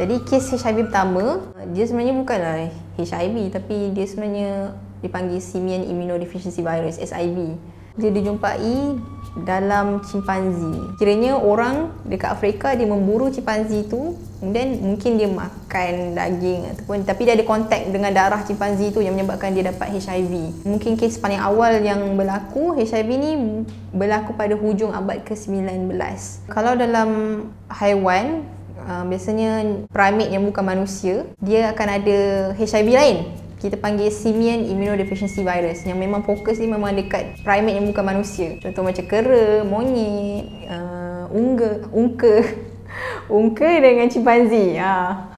Jadi kes HIV pertama, dia sebenarnya bukanlah HIV tapi dia sebenarnya dipanggil Simian Immunodeficiency Virus, SIV. Dia dijumpai dalam chimpanzee. Kiranya orang dekat Afrika dia memburu chimpanzee tu kemudian mungkin dia makan daging ataupun tapi dia ada kontak dengan darah chimpanzee tu yang menyebabkan dia dapat HIV. Mungkin kes paling awal yang berlaku HIV ni berlaku pada hujung abad ke-19. Kalau dalam haiwan uh, biasanya primate yang bukan manusia dia akan ada HIV lain. Kita panggil simian immunodeficiency virus yang memang fokus ni memang dekat primate yang bukan manusia. Contoh macam kera, monyet, uh, unga, ungka ungka dengan chimpanzee ha.